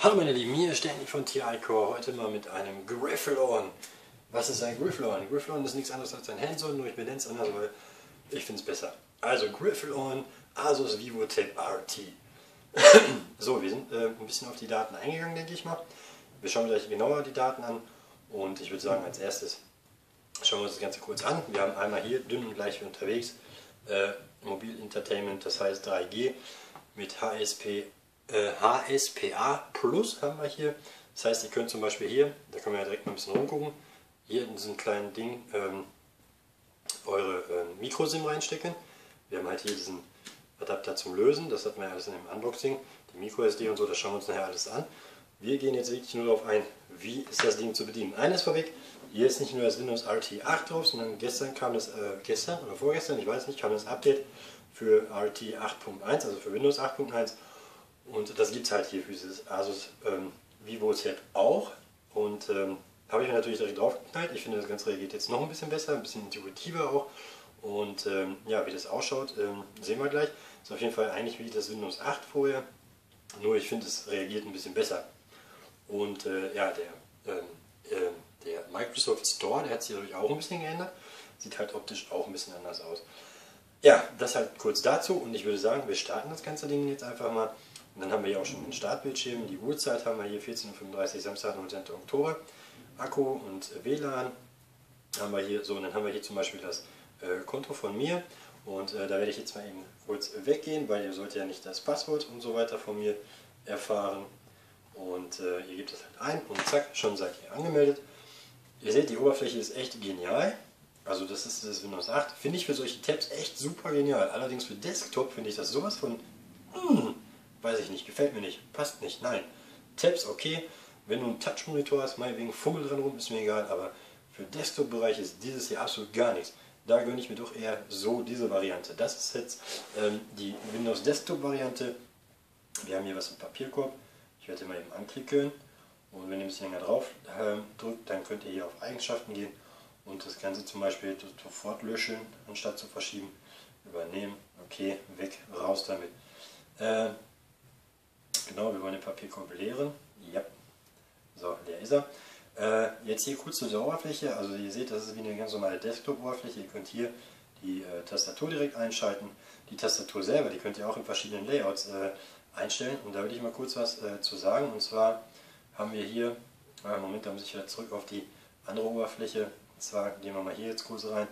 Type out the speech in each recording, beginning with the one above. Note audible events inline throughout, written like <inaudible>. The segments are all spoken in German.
Hallo meine Lieben, hier ist Danny von TI Core, heute mal mit einem Grifflon. Was ist ein Grifflon? Grifflon ist nichts anderes als ein Hands-on, nur ich benenne es anders, weil ich finde es besser. Also Grifflon Asus VivoTap RT. <clears throat> so, wir sind äh, ein bisschen auf die Daten eingegangen, denke ich mal. Wir schauen gleich genauer die Daten an und ich würde sagen, als erstes schauen wir uns das Ganze kurz an. Wir haben einmal hier dünn und leicht unterwegs äh, Mobil Entertainment, das heißt 3G mit HSP äh, HSPA Plus haben wir hier. Das heißt, ihr könnt zum Beispiel hier, da können wir ja direkt mal ein bisschen rumgucken, hier in diesem kleinen Ding ähm, eure äh, Mikrosim reinstecken. Wir haben halt hier diesen Adapter zum Lösen, das hatten wir ja alles in dem Unboxing, die MicroSD und so, das schauen wir uns nachher alles an. Wir gehen jetzt wirklich nur darauf ein, wie ist das Ding zu bedienen. Eines vorweg, hier ist nicht nur das Windows RT 8 drauf, sondern gestern kam das, äh, gestern oder vorgestern, ich weiß nicht, kam das Update für RT 8.1, also für Windows 8.1 und das gibt es halt hier für dieses Asus ähm, Vivo Set auch. Und ähm, habe ich mir natürlich direkt draufgeknallt. Ich finde, das Ganze reagiert jetzt noch ein bisschen besser, ein bisschen intuitiver auch. Und ähm, ja, wie das ausschaut, ähm, sehen wir gleich. Ist auf jeden Fall eigentlich wie das Windows 8 vorher. Nur ich finde, es reagiert ein bisschen besser. Und äh, ja, der, ähm, äh, der Microsoft Store, der hat sich natürlich auch ein bisschen geändert. Sieht halt optisch auch ein bisschen anders aus. Ja, das halt kurz dazu. Und ich würde sagen, wir starten das ganze Ding jetzt einfach mal. Und dann haben wir hier auch schon den Startbildschirm. Die Uhrzeit haben wir hier 14.35 Uhr, Samstag, 19. Oktober. Akku und WLAN haben wir hier so. Und dann haben wir hier zum Beispiel das äh, Konto von mir. Und äh, da werde ich jetzt mal eben kurz weggehen, weil ihr sollt ja nicht das Passwort und so weiter von mir erfahren. Und äh, ihr gebt das halt ein und zack, schon seid ihr angemeldet. Ihr seht, die Oberfläche ist echt genial. Also das ist das Windows 8. Finde ich für solche Tabs echt super genial. Allerdings für Desktop finde ich das sowas von... Weiß ich nicht, gefällt mir nicht, passt nicht, nein. Tabs okay, wenn du einen Touch-Monitor hast, meinetwegen Fummel dran rum, ist mir egal, aber für Desktop-Bereich ist dieses hier absolut gar nichts. Da gönne ich mir doch eher so diese Variante. Das ist jetzt ähm, die Windows Desktop-Variante. Wir haben hier was im Papierkorb. Ich werde mal eben anklicken. Und wenn ihr ein bisschen länger drauf äh, drückt, dann könnt ihr hier auf Eigenschaften gehen und das Ganze zum Beispiel sofort löschen, anstatt zu verschieben. Übernehmen, okay, weg, raus damit. Äh, Genau, wir wollen den Papierkorb leeren. Ja. So, leer ist er. Äh, jetzt hier kurz zu der Oberfläche. Also ihr seht, das ist wie eine ganz normale Desktop-Oberfläche. Ihr könnt hier die äh, Tastatur direkt einschalten. Die Tastatur selber, die könnt ihr auch in verschiedenen Layouts äh, einstellen. Und da will ich mal kurz was äh, zu sagen. Und zwar haben wir hier, äh, Moment, da muss ich wieder zurück auf die andere Oberfläche. Und zwar gehen wir mal hier jetzt kurz rein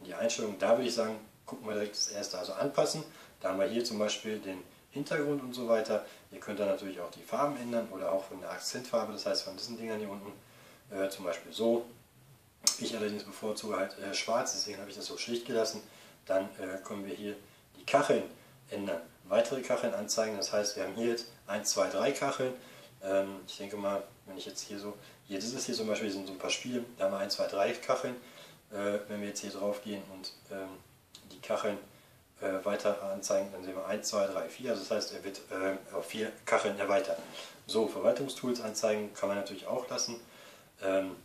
in die Einstellung. Da würde ich sagen, gucken wir direkt das erste, also anpassen. Da haben wir hier zum Beispiel den Hintergrund und so weiter. Ihr könnt dann natürlich auch die Farben ändern oder auch von der Akzentfarbe, das heißt von diesen Dingern hier unten, äh, zum Beispiel so. Ich allerdings bevorzuge halt äh, schwarz, deswegen habe ich das so schlicht gelassen. Dann äh, können wir hier die Kacheln ändern, weitere Kacheln anzeigen. Das heißt, wir haben hier jetzt 1, 2, 3 Kacheln. Ähm, ich denke mal, wenn ich jetzt hier so, hier dieses hier zum Beispiel sind so ein paar Spiele, da haben wir 1, 2, 3 Kacheln. Äh, wenn wir jetzt hier drauf gehen und ähm, die Kacheln äh, weiter anzeigen, dann sehen wir 1, 2, 3, 4, also das heißt, er wird äh, auf vier Kacheln erweitert. So, Verwaltungstools anzeigen kann man natürlich auch lassen. Ähm,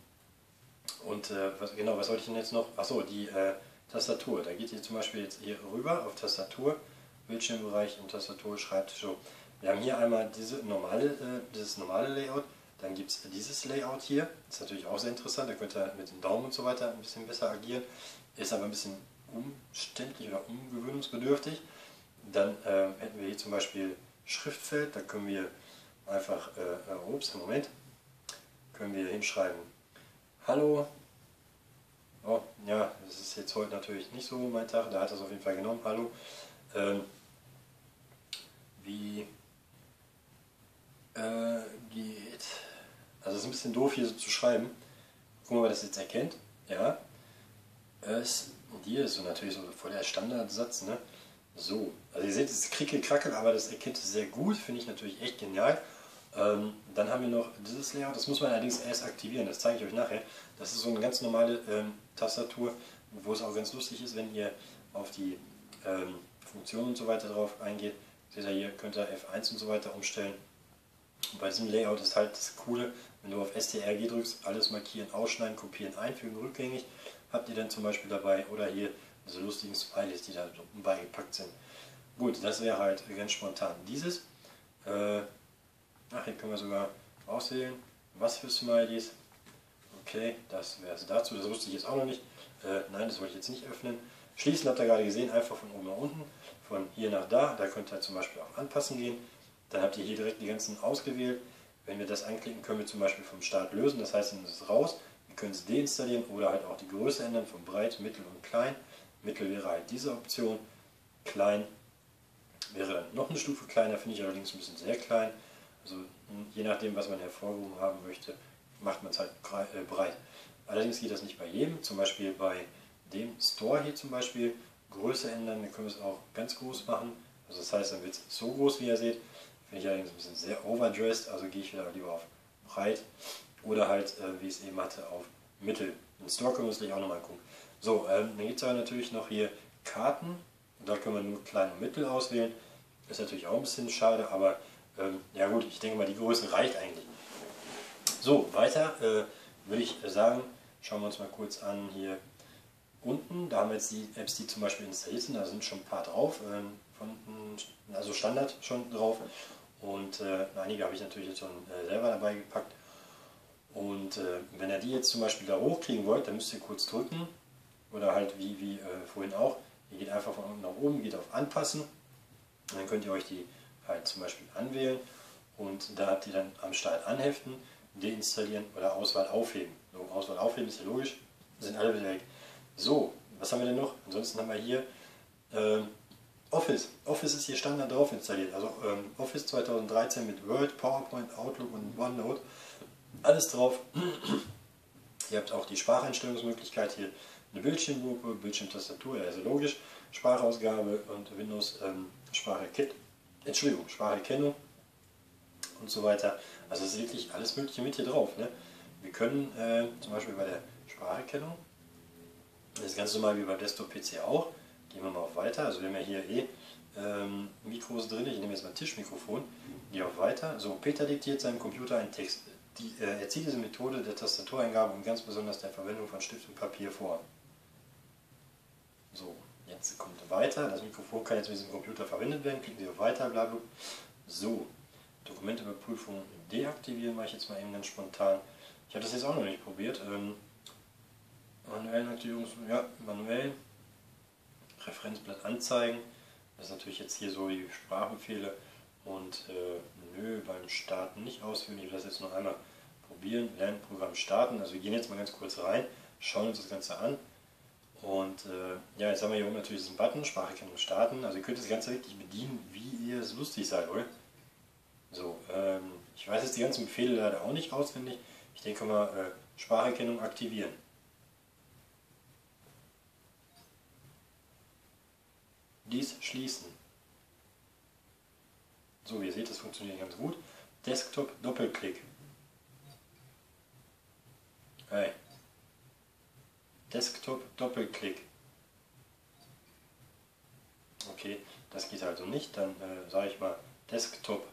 und äh, was, genau, was wollte ich denn jetzt noch? Achso, die äh, Tastatur. Da geht ihr zum Beispiel jetzt hier rüber auf Tastatur, Bildschirmbereich und Tastatur, Schreibtisch. So. Wir haben hier einmal diese normale, äh, dieses normale Layout. Dann gibt es dieses Layout hier. Ist natürlich auch sehr interessant. Da könnt ihr mit dem Daumen und so weiter ein bisschen besser agieren. Ist aber ein bisschen umständlich oder umgewöhnungsbedürftig. Dann äh, hätten wir hier zum Beispiel Schriftfeld, da können wir einfach, äh, äh, ups, Moment, können wir hinschreiben, hallo, oh, ja, das ist jetzt heute natürlich nicht so mein Tag, da hat er es auf jeden Fall genommen, hallo, ähm, wie äh, geht, also es ist ein bisschen doof hier so zu schreiben, gucken wir, ob das jetzt erkennt, ja, es hier ist so natürlich so voll der Standardsatz, ne? So, also ihr seht, es ist krickel-krackel, aber das erkennt es sehr gut, finde ich natürlich echt genial. Ähm, dann haben wir noch dieses Layout, das muss man allerdings erst aktivieren, das zeige ich euch nachher. Das ist so eine ganz normale ähm, Tastatur, wo es auch ganz lustig ist, wenn ihr auf die ähm, Funktionen und so weiter drauf eingeht. Seht ihr hier, könnt ihr F1 und so weiter umstellen. Und bei diesem Layout ist halt das Coole, wenn du auf STRG drückst, alles markieren, ausschneiden, kopieren, einfügen, rückgängig habt ihr dann zum Beispiel dabei oder hier diese lustigen Smileys, die da beigepackt sind. Gut, das wäre halt ganz spontan dieses. Äh, ach, hier können wir sogar auswählen, was für Smileys. Okay, das wäre es dazu. Das wusste ich jetzt auch noch nicht. Äh, nein, das wollte ich jetzt nicht öffnen. Schließen habt ihr gerade gesehen, einfach von oben nach unten, von hier nach da. Da könnt ihr zum Beispiel auch anpassen gehen. Dann habt ihr hier direkt die ganzen ausgewählt. Wenn wir das anklicken, können wir zum Beispiel vom Start lösen. Das heißt, dann ist es raus. Wir können es deinstallieren oder halt auch die Größe ändern von breit, mittel und klein. Mittel wäre halt diese Option. Klein wäre dann noch eine Stufe kleiner, finde ich allerdings ein bisschen sehr klein. Also je nachdem, was man hervorgehoben haben möchte, macht man es halt äh, breit. Allerdings geht das nicht bei jedem. Zum Beispiel bei dem Store hier zum Beispiel Größe ändern, dann können wir es auch ganz groß machen. Also das heißt, dann wird es so groß, wie ihr seht. Finde ich allerdings ein bisschen sehr overdressed, also gehe ich wieder lieber auf breit oder halt, äh, wie ich es eben hatte, auf mittel. Können wir uns gleich auch nochmal gucken. So, ähm, dann gibt es aber natürlich noch hier Karten. Da können wir nur klein und mittel auswählen. Ist natürlich auch ein bisschen schade, aber ähm, ja gut, ich denke mal, die Größe reicht eigentlich. So, weiter äh, würde ich sagen, schauen wir uns mal kurz an hier unten. Da haben wir jetzt die Apps, die zum Beispiel installiert sind. Da sind schon ein paar drauf, ähm, von, also Standard schon drauf. Und äh, einige habe ich natürlich jetzt schon äh, selber dabei gepackt. Und äh, wenn ihr die jetzt zum Beispiel da hochkriegen wollt, dann müsst ihr kurz drücken. Oder halt wie, wie äh, vorhin auch. Ihr geht einfach von unten nach oben, geht auf Anpassen. Und dann könnt ihr euch die halt zum Beispiel anwählen. Und da habt ihr dann am Start anheften, deinstallieren oder Auswahl aufheben. So, Auswahl aufheben ist ja logisch, sind alle wieder weg. So, was haben wir denn noch? Ansonsten haben wir hier ähm, Office. Office ist hier Standard drauf installiert. Also ähm, Office 2013 mit Word, PowerPoint, Outlook und OneNote. Alles drauf. <clears throat> Ihr habt auch die Spracheinstellungsmöglichkeit hier. Eine Bildschirmgruppe, Bildschirmtastatur, also logisch. Sprachausgabe und Windows ähm, Spracherkennung. Entschuldigung, Spracherkennung und so weiter. Also es ist wirklich alles Mögliche mit hier drauf. Ne? Wir können äh, zum Beispiel bei der Spracherkennung, das ist ganz normal wie beim Desktop-PC auch, gehen wir mal auf Weiter. Also wir haben ja hier eh ähm, Mikros drin. Ich nehme jetzt mal Tischmikrofon, gehe auf Weiter. So, Peter diktiert seinem Computer einen Text. Die, äh, er zieht diese Methode der Tastatureingabe und ganz besonders der Verwendung von Stift und Papier vor. So, jetzt kommt weiter. Das Mikrofon kann jetzt mit diesem Computer verwendet werden. Klicken Sie auf Weiter, bla bla. So, Dokumentüberprüfung deaktivieren mache ich jetzt mal eben ganz spontan. Ich habe das jetzt auch noch nicht probiert. Ähm, manuellen Aktivierungs... Ja, manuell. Referenzblatt anzeigen. Das ist natürlich jetzt hier so die Sprachbefehle. Und äh, nö, beim Starten nicht ausführen. Ich will das jetzt noch einmal probieren. Lernprogramm starten. Also wir gehen jetzt mal ganz kurz rein, schauen uns das Ganze an. Und äh, ja, jetzt haben wir hier oben natürlich diesen Button, Spracherkennung starten. Also ihr könnt das Ganze wirklich bedienen, wie ihr es lustig seid, oder? So, ähm, ich weiß jetzt die ganzen Befehle leider auch nicht auswendig. Ich denke mal, äh, Spracherkennung aktivieren. Dies schließen. So, wie ihr seht, das funktioniert ganz gut. Desktop Doppelklick. Hey. Desktop Doppelklick. Okay, das geht also nicht. Dann äh, sage ich mal Desktop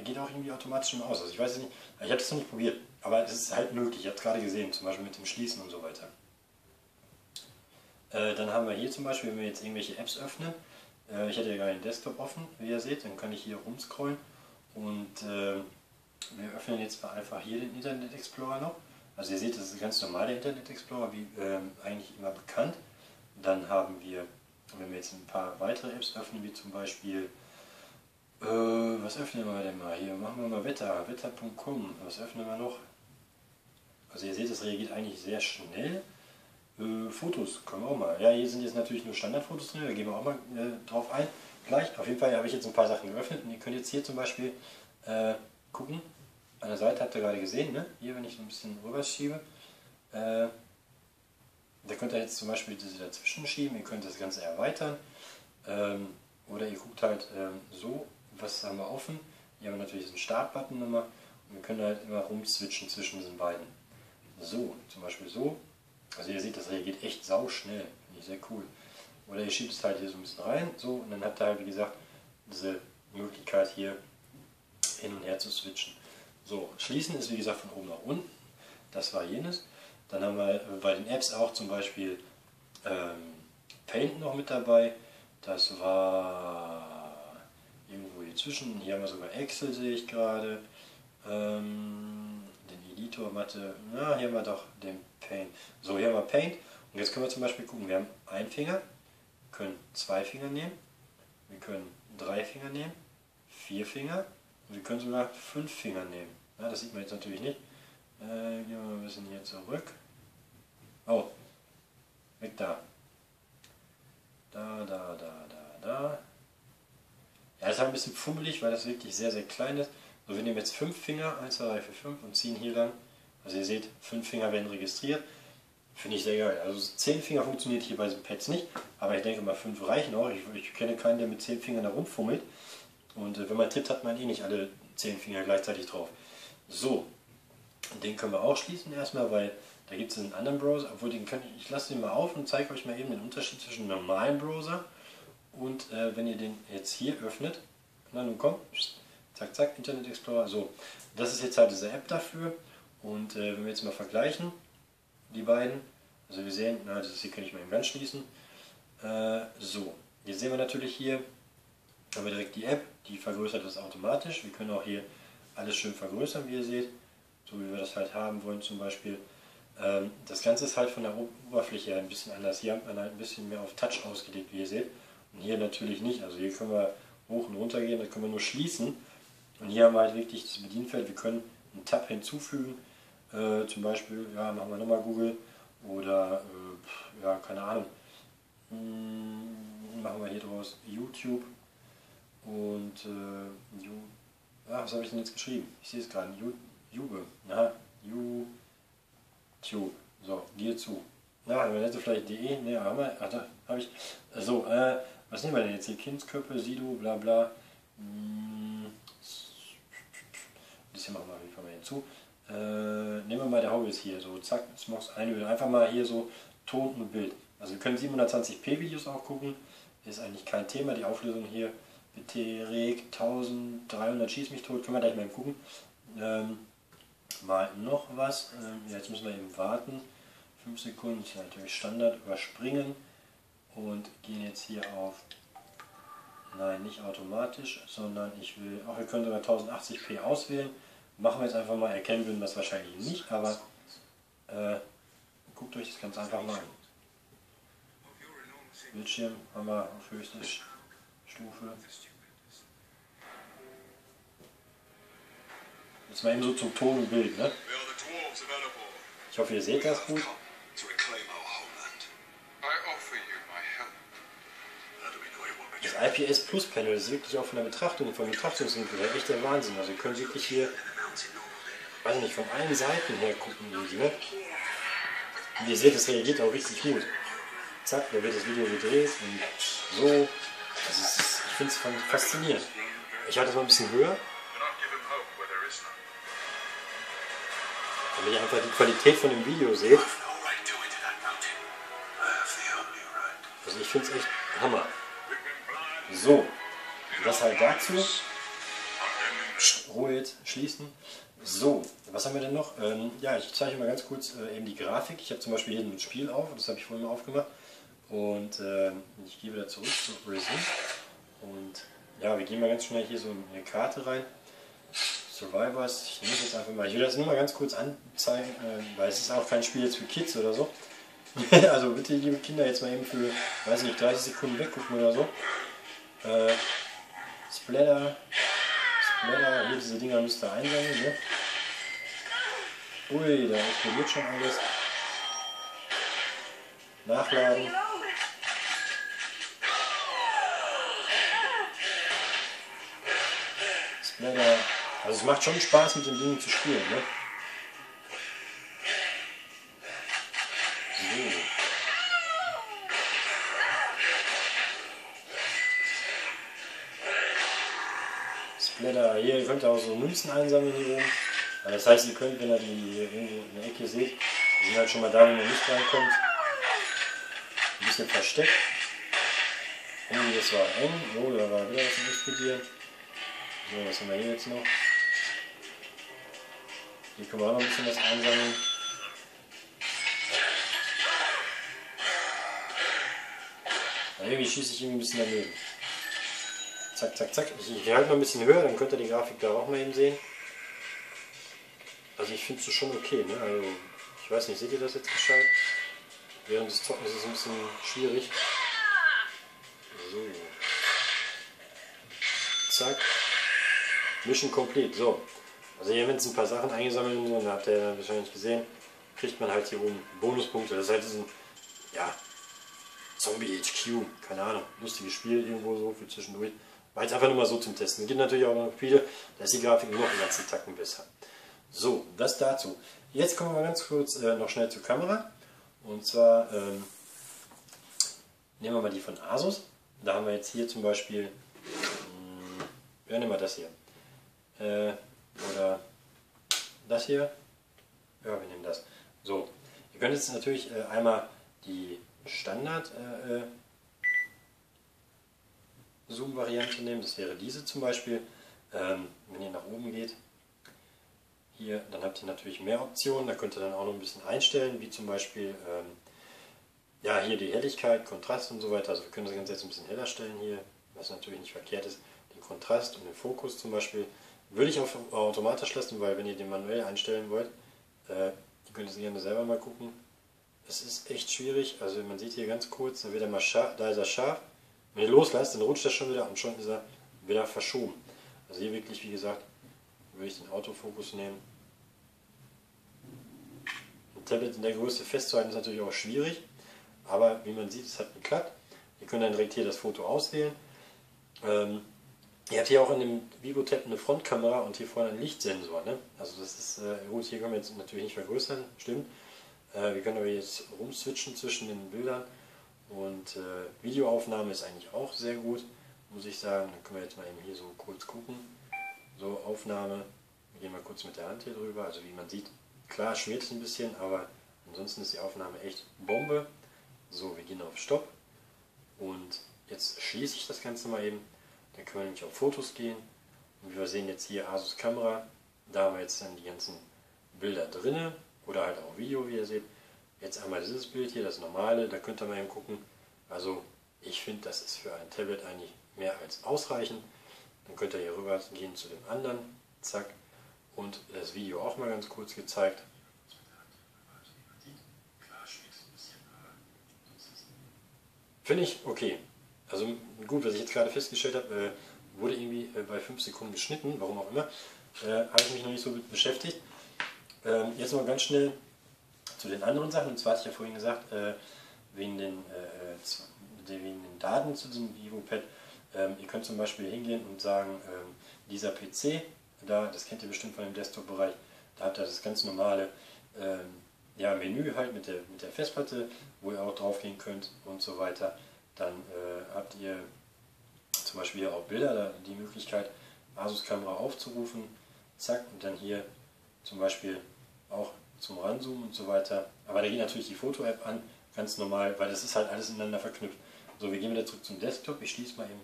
er geht auch irgendwie automatisch immer aus. Also ich weiß es nicht, ich habe das noch nicht probiert, aber es ist halt möglich. Ich habe es gerade gesehen, zum Beispiel mit dem Schließen und so weiter. Äh, dann haben wir hier zum Beispiel, wenn wir jetzt irgendwelche Apps öffnen, äh, ich hatte ja gerade den Desktop offen, wie ihr seht, dann kann ich hier rumscrollen und äh, wir öffnen jetzt mal einfach hier den Internet Explorer noch. Also ihr seht, das ist ganz normal der Internet Explorer, wie ähm, eigentlich immer bekannt. Dann haben wir, wenn wir jetzt ein paar weitere Apps öffnen, wie zum Beispiel äh, was öffnen wir denn mal hier? Machen wir mal Wetter, wetter.com. Was öffnen wir noch? Also ihr seht, es reagiert eigentlich sehr schnell. Äh, Fotos können wir auch mal. Ja, hier sind jetzt natürlich nur Standardfotos drin, da gehen wir auch mal äh, drauf ein. Gleich, auf jeden Fall habe ich jetzt ein paar Sachen geöffnet und ihr könnt jetzt hier zum Beispiel äh, gucken. An der Seite habt ihr gerade gesehen, ne? hier wenn ich so ein bisschen rüber schiebe. Äh, da könnt ihr jetzt zum Beispiel diese dazwischen schieben, ihr könnt das Ganze erweitern. Ähm, oder ihr guckt halt ähm, so was haben wir offen? Hier haben wir natürlich diesen Startbutton nochmal und wir können halt immer rumswitchen zwischen diesen beiden. So, zum Beispiel so. Also ihr seht, das reagiert echt sau schnell. Finde ich sehr cool. Oder ihr schiebt es halt hier so ein bisschen rein, so, und dann habt ihr halt, wie gesagt, diese Möglichkeit hier hin und her zu switchen. So, schließen ist wie gesagt von oben nach unten. Das war jenes. Dann haben wir bei den Apps auch zum Beispiel ähm, Paint noch mit dabei. Das war dazwischen. Hier haben wir sogar Excel, sehe ich gerade. Ähm, Editor, Matte. Na, hier haben wir doch den Paint. So, hier haben wir Paint. Und jetzt können wir zum Beispiel gucken, wir haben einen Finger, können zwei Finger nehmen, wir können drei Finger nehmen, vier Finger und wir können sogar fünf Finger nehmen. Ja, das sieht man jetzt natürlich nicht. Äh, gehen wir mal ein bisschen hier zurück. Oh, weg da. Da, da, da, da, da. Ja, das ist ein bisschen fummelig, weil das wirklich sehr, sehr klein ist. So, wir nehmen jetzt fünf Finger, 1, 2, 3, 4, 5 und ziehen hier lang. Also ihr seht, fünf Finger werden registriert. Finde ich sehr geil. Also 10 Finger funktioniert hier bei diesen Pads nicht, aber ich denke mal 5 reichen auch. Ich, ich kenne keinen, der mit 10 Fingern da rumfummelt. Und äh, wenn man tippt, hat man eh nicht alle 10 Finger gleichzeitig drauf. So, den können wir auch schließen erstmal, weil da gibt es einen anderen Browser, obwohl den ich, ich lasse den mal auf und zeige euch mal eben den Unterschied zwischen einem normalen Browser und äh, wenn ihr den jetzt hier öffnet, na nun komm, zack, zack, Internet Explorer, so, das ist jetzt halt diese App dafür und äh, wenn wir jetzt mal vergleichen, die beiden. Also wir sehen, na, das hier kann ich mal eben ganz schließen. Äh, so, jetzt sehen wir natürlich hier, haben wir direkt die App, die vergrößert das automatisch. Wir können auch hier alles schön vergrößern, wie ihr seht, so wie wir das halt haben wollen zum Beispiel. Ähm, das Ganze ist halt von der Oberfläche her ein bisschen anders. Hier hat man halt ein bisschen mehr auf Touch ausgelegt, wie ihr seht. Und hier natürlich nicht. Also hier können wir hoch und runter gehen, da können wir nur schließen. Und hier haben wir halt wirklich das Bedienfeld. Wir können einen Tab hinzufügen äh, zum Beispiel, ja, machen wir nochmal Google oder, äh, ja, keine Ahnung, hm, machen wir hier draus YouTube und, äh, you, ja, was habe ich denn jetzt geschrieben? Ich sehe es gerade, YouTube, ja, YouTube, so, dir zu. Ja, man hätte vielleicht DE, ne, haben wir, ach, da habe ich, so, äh, was nehmen wir denn jetzt hier? Kindsköpfe, Sido, bla bla. Hm, hier machen wir, kommen wir hinzu? äh, nehmen wir mal der Hobby hier, so zack, Smogs einölen. Einfach mal hier so Ton und Bild. Also wir können 720p Videos auch gucken, ist eigentlich kein Thema. Die Auflösung hier beträgt 1300 schieß mich tot, können wir gleich mal gucken. Ähm, mal noch was, ähm, jetzt müssen wir eben warten. 5 Sekunden ist natürlich Standard, überspringen und gehen jetzt hier auf, nein, nicht automatisch, sondern ich will, auch wir können sogar 1080p auswählen. Machen wir jetzt einfach mal, erkennen würden das wahrscheinlich nicht, aber äh, guckt euch das ganz einfach mal an. Bildschirm haben wir auf höchste Stufe. Jetzt mal eben so zum Ton und Bild. Ne? Ich hoffe, ihr seht das gut. IPS Plus Panel ist wirklich auch von der Betrachtung, vom Betrachtungswinkel her echt der Wahnsinn. Also ihr könnt wirklich hier weiß nicht, von allen Seiten her gucken irgendwie, ne? Und ihr seht, es reagiert auch richtig gut. Zack, da wird das Video gedreht und so. Also ist, ich finde es faszinierend. Ich hatte es mal ein bisschen höher. Wenn ihr einfach die Qualität von dem Video seht. Also ich finde es echt Hammer. So, das halt dazu. Ruhe jetzt, schließen. So, was haben wir denn noch? Ähm, ja, ich zeige mal ganz kurz äh, eben die Grafik. Ich habe zum Beispiel hier ein Spiel auf, das habe ich vorhin mal aufgemacht. Und äh, ich gehe wieder zurück zu Resin. Und ja, wir gehen mal ganz schnell hier so in eine Karte rein. Survivors, ich nehme jetzt einfach mal, ich will das nur mal ganz kurz anzeigen, äh, weil es ist auch kein Spiel jetzt für Kids oder so. <laughs> also bitte, liebe Kinder, jetzt mal eben für, weiß nicht, 30 Sekunden weggucken oder so. Äh, Splatter, Splatter, hier diese Dinger müsst ihr einsammeln, ne? Ui, da explodiert schon alles. Nachladen. Splatter. Also es macht schon Spaß mit den Dingen zu spielen, ne? Könnt ihr auch so Münzen einsammeln hier oben. Das heißt, ihr könnt, wenn ihr die irgendwo in der Ecke seht, die sind halt schon mal da, wo man nicht reinkommt. Ein bisschen versteckt. Oh, das war eng. Oh, da war wieder was im Explodieren. So, was haben wir hier jetzt noch? Hier können wir auch noch ein bisschen was einsammeln. Aber irgendwie schieße ich irgendwie ein bisschen daneben. Zack, zack, zack. Ich, ich halte noch ein bisschen höher, dann könnt ihr die Grafik da auch mal eben sehen. Also ich finde es schon okay. Ne? Also ich weiß nicht, seht ihr das jetzt gescheit? Während des Trockens ist es ein bisschen schwierig. So. Zack. Mission complete. So. Also hier, wenn es ein paar Sachen eingesammelt sind, dann habt ihr wahrscheinlich gesehen, kriegt man halt hier oben Bonuspunkte. Das ist halt ein, ja, Zombie HQ, keine Ahnung, lustiges Spiel irgendwo so für zwischendurch. War jetzt einfach nur mal so zum Testen. Es gibt natürlich auch noch Spiele, da ist die Grafik noch einen ganzen Tacken besser. So, das dazu. Jetzt kommen wir ganz kurz äh, noch schnell zur Kamera. Und zwar ähm, nehmen wir mal die von Asus. Da haben wir jetzt hier zum Beispiel, mh, hm, ja, nehmen wir das hier. Äh, oder das hier. Ja, wir nehmen das. So, ihr könnt jetzt natürlich äh, einmal die Standard äh, äh, Zoom-Variante nehmen. Das wäre diese zum Beispiel. Ähm, wenn ihr nach oben geht, hier, dann habt ihr natürlich mehr Optionen. Da könnt ihr dann auch noch ein bisschen einstellen, wie zum Beispiel ähm, ja, hier die Helligkeit, Kontrast und so weiter. Also wir können das Ganze jetzt ein bisschen heller stellen hier, was natürlich nicht verkehrt ist. Den Kontrast und den Fokus zum Beispiel würde ich auf automatisch lassen, weil wenn ihr den manuell einstellen wollt, äh, ihr könnt es gerne selber mal gucken. Es ist echt schwierig, also man sieht hier ganz kurz, dann wird er mal scharf, da ist er scharf. Wenn ihr loslasst, dann rutscht er schon wieder und schon ist er wieder verschoben. Also hier wirklich, wie gesagt, würde ich den Autofokus nehmen Tablet in der Größe festzuhalten ist natürlich auch schwierig, aber wie man sieht, es hat geklappt. Ihr könnt dann direkt hier das Foto auswählen. Ähm, ihr habt hier auch in dem VivoTab eine Frontkamera und hier vorne einen Lichtsensor. Ne? Also das ist, äh, gut, hier können wir jetzt natürlich nicht vergrößern, stimmt. Äh, wir können aber jetzt rumswitchen zwischen den Bildern und äh, Videoaufnahme ist eigentlich auch sehr gut, muss ich sagen. Dann können wir jetzt mal eben hier so kurz gucken. So, Aufnahme, wir gehen mal kurz mit der Hand hier drüber, also wie man sieht, Klar schmiert es ein bisschen, aber ansonsten ist die Aufnahme echt Bombe. So, wir gehen auf Stopp und jetzt schließe ich das Ganze mal eben. Dann können wir nämlich auf Fotos gehen und wir sehen jetzt hier Asus Kamera. Da haben wir jetzt dann die ganzen Bilder drinne oder halt auch Video, wie ihr seht. Jetzt einmal dieses Bild hier, das normale, da könnt ihr mal eben gucken. Also ich finde, das ist für ein Tablet eigentlich mehr als ausreichend. Dann könnt ihr hier rüber gehen zu dem anderen. Zack, und das Video auch mal ganz kurz gezeigt. Finde ich okay. Also gut, was ich jetzt gerade festgestellt habe, äh, wurde irgendwie äh, bei 5 Sekunden geschnitten, warum auch immer. Äh, habe ich mich noch nicht so mit beschäftigt. Ähm, jetzt noch ganz schnell zu den anderen Sachen. Und zwar hatte ich ja vorhin gesagt, äh, wegen, den, äh, wegen den Daten zu diesem VivoPad. Ähm, ihr könnt zum Beispiel hingehen und sagen, ähm, dieser PC da, das kennt ihr bestimmt von dem Desktop-Bereich, da habt ihr das ganz normale ähm, ja, Menü halt mit der, mit der Festplatte, wo ihr auch drauf gehen könnt und so weiter. Dann äh, habt ihr zum Beispiel auch Bilder, da die Möglichkeit, Asus-Kamera aufzurufen, zack, und dann hier zum Beispiel auch zum Ranzoomen und so weiter. Aber da geht natürlich die Foto-App an, ganz normal, weil das ist halt alles ineinander verknüpft. So, wir gehen wieder zurück zum Desktop. Ich schließe mal eben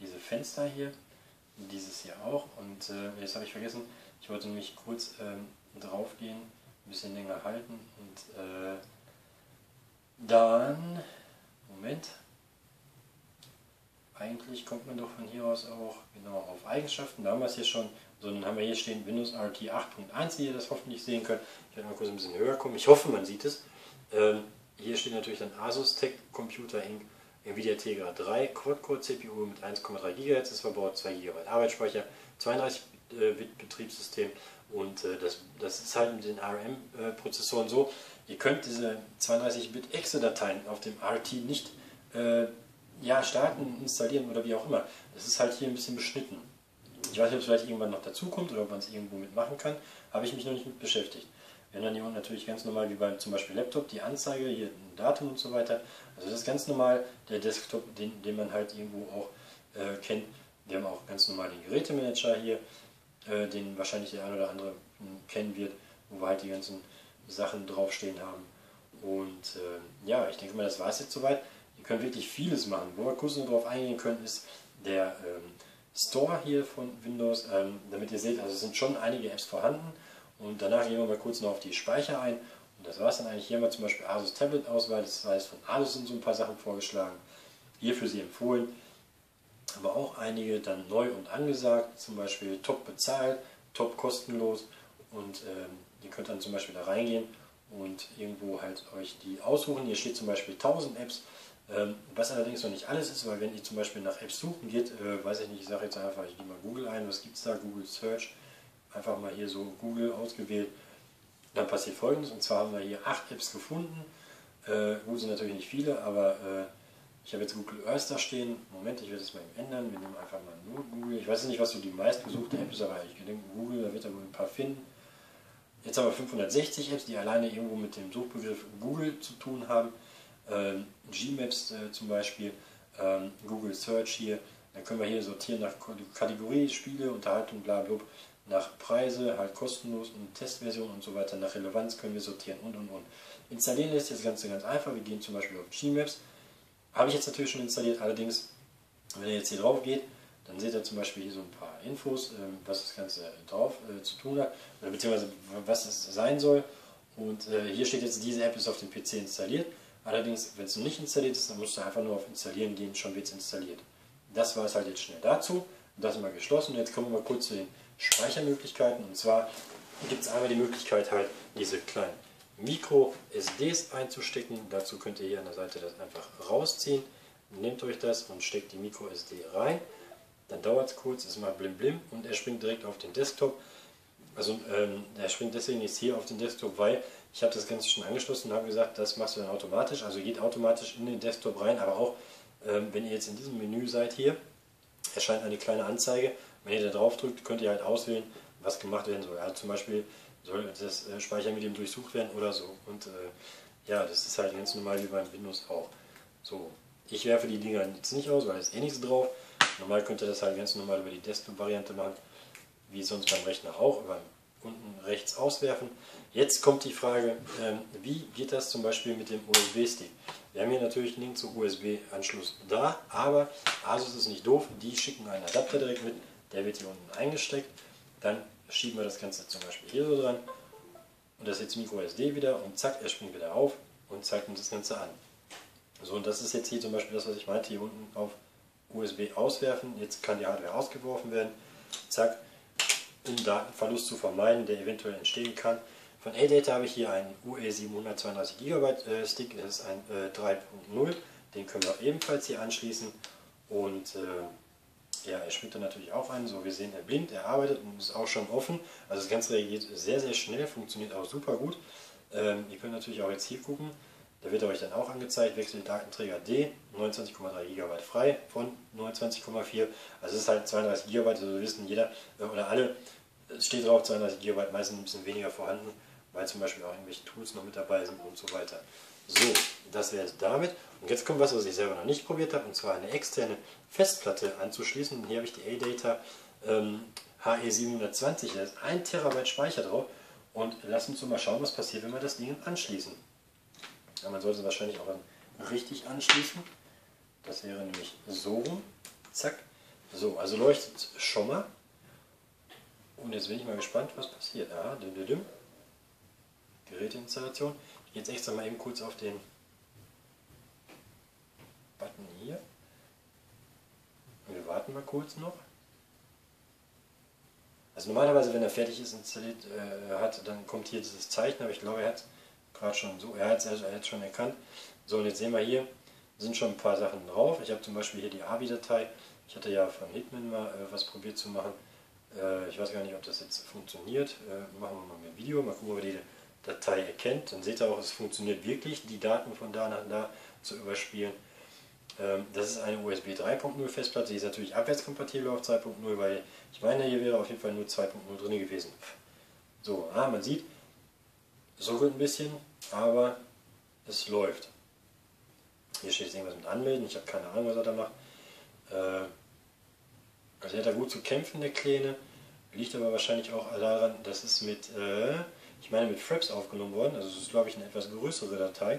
diese Fenster hier dieses hier auch. Und äh, jetzt habe ich vergessen, ich wollte nämlich kurz ähm, drauf gehen, ein bisschen länger halten und äh, dann, Moment, eigentlich kommt man doch von hier aus auch genau auf Eigenschaften. Da haben wir es hier schon, so dann haben wir hier stehen Windows RT 8.1, wie ihr das hoffentlich sehen könnt. Ich werde mal kurz ein bisschen höher kommen, ich hoffe man sieht es. Ähm, hier steht natürlich dann Asus Tech Computer Inc. Nvidia Tegra 3 Quad-Core CPU mit 1,3 GHz ist verbaut, 2 GB Arbeitsspeicher, 32-Bit Betriebssystem und äh, das, das ist halt mit den ARM-Prozessoren so, ihr könnt diese 32-Bit Exe-Dateien auf dem RT nicht äh, ja, starten, installieren oder wie auch immer. Das ist halt hier ein bisschen beschnitten. Ich weiß nicht, ob es vielleicht irgendwann noch dazu kommt oder ob man es irgendwo mitmachen kann, habe ich mich noch nicht mit beschäftigt. Haben dann hier natürlich ganz normal wie beim zum Beispiel Laptop die Anzeige, hier ein Datum und so weiter. Also das ist ganz normal der Desktop, den, den man halt irgendwo auch äh, kennt. Wir haben auch ganz normal den Gerätemanager hier, äh, den wahrscheinlich der eine oder andere hm, kennen wird, wo wir halt die ganzen Sachen draufstehen haben. Und äh, ja, ich denke mal, das war es jetzt soweit. Ihr könnt wirklich vieles machen. Wo wir kurz nur darauf eingehen können, ist der ähm, Store hier von Windows, ähm, damit ihr seht, also es sind schon einige Apps vorhanden. Und danach gehen wir mal kurz noch auf die Speicher ein. Und das war es dann eigentlich. Hier haben wir zum Beispiel Asus Tablet Auswahl. Das heißt, von Asus sind so ein paar Sachen vorgeschlagen. Hier für Sie empfohlen. aber auch einige dann neu und angesagt, zum Beispiel top bezahlt, top kostenlos und ähm, ihr könnt dann zum Beispiel da reingehen und irgendwo halt euch die aussuchen. Hier steht zum Beispiel 1000 Apps, was allerdings noch nicht alles ist, weil wenn ihr zum Beispiel nach Apps suchen geht, äh, weiß ich nicht, ich sage jetzt einfach, ich gehe mal Google ein, was gibt es da, Google Search, einfach mal hier so Google ausgewählt, dann passiert folgendes, und zwar haben wir hier 8 Apps gefunden, äh, gut sind natürlich nicht viele, aber äh, ich habe jetzt Google Earth da stehen. Moment, ich werde das mal ändern. Wir nehmen einfach mal nur Google. Ich weiß nicht, was so die meistbesuchte App ist, aber ich denke Google, da wird er wohl ein paar finden. Jetzt haben wir 560 Apps, die alleine irgendwo mit dem Suchbegriff Google zu tun haben. Ähm, Gmaps äh, zum Beispiel, ähm, Google Search hier. Dann können wir hier sortieren nach Kategorie, Spiele, Unterhaltung, bla, bla, nach Preise, halt kostenlos und Testversion und so weiter. Nach Relevanz können wir sortieren und und und. Installieren ist das Ganze ganz einfach. Wir gehen zum Beispiel auf Gmaps habe ich jetzt natürlich schon installiert, allerdings, wenn ihr jetzt hier drauf geht, dann seht ihr zum Beispiel hier so ein paar Infos, ähm, was das Ganze drauf äh, zu tun hat, beziehungsweise was es sein soll. Und äh, hier steht jetzt, diese App ist auf dem PC installiert. Allerdings, wenn es noch nicht installiert ist, dann musst du einfach nur auf Installieren gehen, schon wird es installiert. Das war es halt jetzt schnell dazu. Das ist mal geschlossen. Jetzt kommen wir mal kurz zu den Speichermöglichkeiten. Und zwar gibt es einmal die Möglichkeit, halt diese kleinen Micro-SDs einzustecken. Dazu könnt ihr hier an der Seite das einfach rausziehen. Nehmt euch das und steckt die Micro-SD rein. Dann dauert es kurz, es macht blim blim und er springt direkt auf den Desktop. Also ähm, er springt deswegen jetzt hier auf den Desktop, weil ich habe das Ganze schon angeschlossen und habe gesagt, das machst du dann automatisch. Also geht automatisch in den Desktop rein, aber auch ähm, wenn ihr jetzt in diesem Menü seid hier, erscheint eine kleine Anzeige. Wenn ihr da drauf drückt, könnt ihr halt auswählen, was gemacht werden soll. Also zum Beispiel soll das äh, Speichermedium durchsucht werden oder so. Und äh, ja, das ist halt ganz normal wie beim Windows auch. So, ich werfe die Dinger jetzt nicht aus, weil es eh nichts drauf. Normal könnt ihr das halt ganz normal über die Desktop-Variante machen, wie sonst beim Rechner auch, über unten rechts auswerfen. Jetzt kommt die Frage, ähm, wie geht das zum Beispiel mit dem USB-Stick? Wir haben hier natürlich zum USB-Anschluss da, aber Asus ist nicht doof, die schicken einen Adapter direkt mit, der wird hier unten eingesteckt. Dann schieben wir das Ganze zum Beispiel hier so dran und das ist jetzt Micro SD wieder und zack, er springt wieder auf und zeigt uns das Ganze an. So, und das ist jetzt hier zum Beispiel das, was ich meinte, hier unten auf USB auswerfen. Jetzt kann die Hardware ausgeworfen werden. Zack, um Datenverlust zu vermeiden, der eventuell entstehen kann. Von A-Data habe ich hier einen UE 732 GB Stick, das ist ein äh, 3.0. Den können wir ebenfalls hier anschließen und äh, ja, er springt dann natürlich auch an. So, wir sehen, er blinkt, er arbeitet und ist auch schon offen. Also das Ganze reagiert sehr, sehr schnell, funktioniert auch super gut. Ähm, ihr könnt natürlich auch jetzt hier gucken. Da wird euch dann auch angezeigt, wechselt Datenträger D, 29,3 GB frei von 29,4. Also es ist halt 32 GB, also wissen jeder äh, oder alle, es steht drauf 32 GB, meistens ein bisschen weniger vorhanden, weil zum Beispiel auch irgendwelche Tools noch mit dabei sind und so weiter. So, das wäre es damit. Und jetzt kommt was, was ich selber noch nicht probiert habe, und zwar eine externe Festplatte anzuschließen. Und hier habe ich die A-Data ähm, HE720, da ist 1 Terabyte Speicher drauf. Und lass uns mal schauen, was passiert, wenn wir das Ding anschließen. Ja, man sollte es wahrscheinlich auch dann richtig anschließen. Das wäre nämlich so rum. Zack. So, also leuchtet schon mal. Und jetzt bin ich mal gespannt, was passiert. Aha, dim, dim, dim. Geräteinstallation. Jetzt extra mal eben kurz auf den Button hier. Wir warten mal kurz noch. Also normalerweise, wenn er fertig ist, installiert äh, hat, dann kommt hier dieses Zeichen, aber ich glaube, er hat gerade schon so, er hat es also, schon erkannt. So, und jetzt sehen wir hier, sind schon ein paar Sachen drauf. Ich habe zum Beispiel hier die ABI-Datei. Ich hatte ja von Hitman mal äh, was probiert zu machen. Äh, ich weiß gar nicht, ob das jetzt funktioniert. Äh, machen wir mal ein Video, mal gucken, ob ihr die Datei erkennt. Dann seht ihr auch, es funktioniert wirklich, die Daten von da nach da zu überspielen. Ähm, das ist eine USB 3.0 Festplatte, die ist natürlich abwärtskompatibel auf 2.0, weil ich meine, hier wäre auf jeden Fall nur 2.0 drin gewesen. So, ah, man sieht, so wird ein bisschen, aber es läuft. Hier steht jetzt irgendwas mit Anmelden, ich habe keine Ahnung, was er da macht. Äh, also er hat da gut zu kämpfen, der Kleine. Liegt aber wahrscheinlich auch daran, dass es mit, äh, ich meine, mit Fraps aufgenommen worden. Also es ist, glaube ich, eine etwas größere Datei.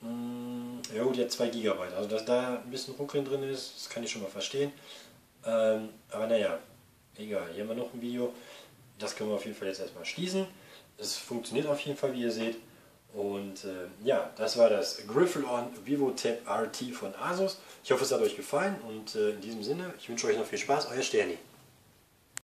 Hm, ja gut, jetzt 2 GB. Also dass da ein bisschen Ruckeln drin ist, das kann ich schon mal verstehen. Ähm, aber naja, egal. Hier haben wir noch ein Video. Das können wir auf jeden Fall jetzt erstmal schließen. Es funktioniert auf jeden Fall, wie ihr seht. Und äh, ja, das war das Griffel-On Vivo Tab RT von Asus. Ich hoffe, es hat euch gefallen und äh, in diesem Sinne, ich wünsche euch noch viel Spaß, euer Sterni.